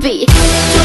be.